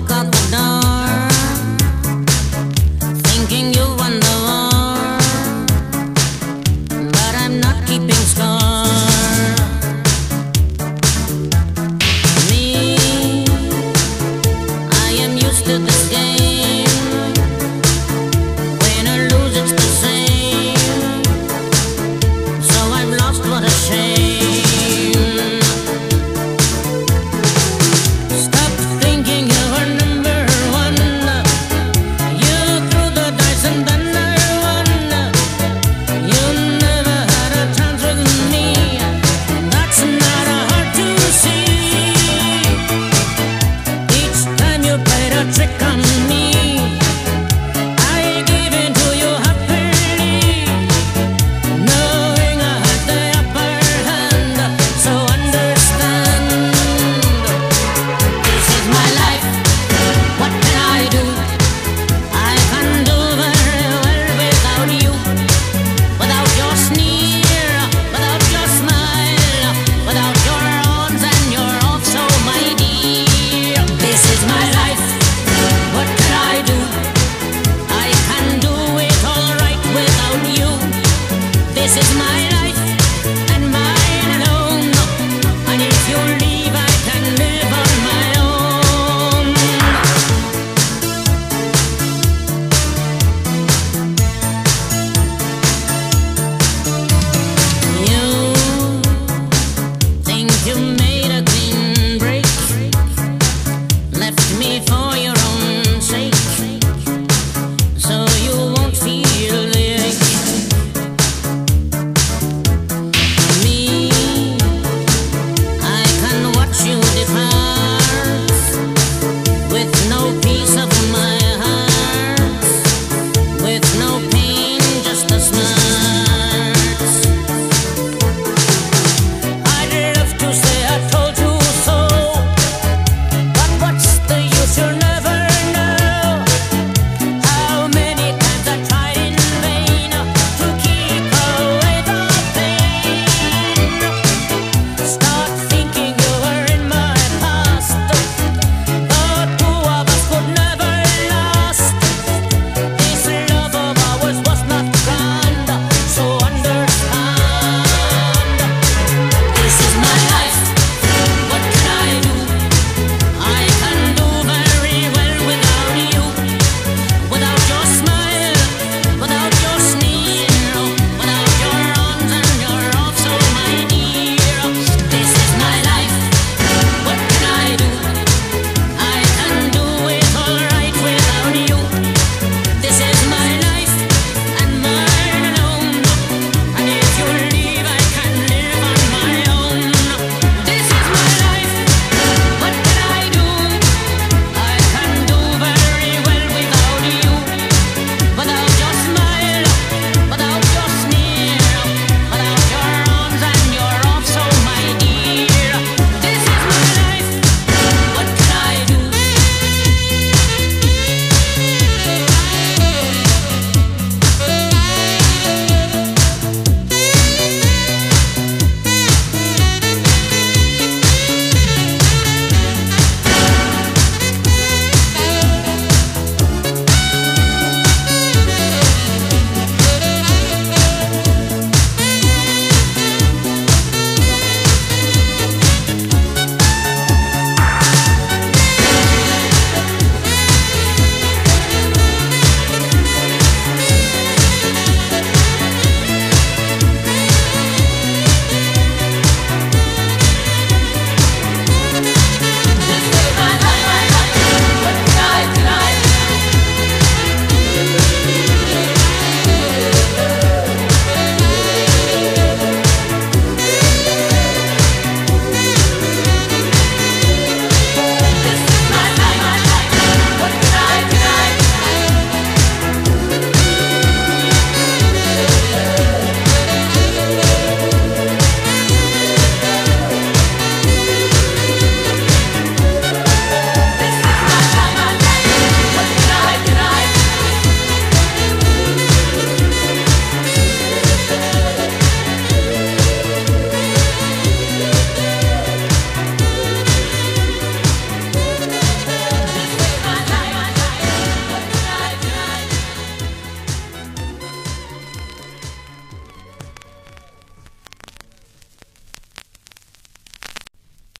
knock on the door.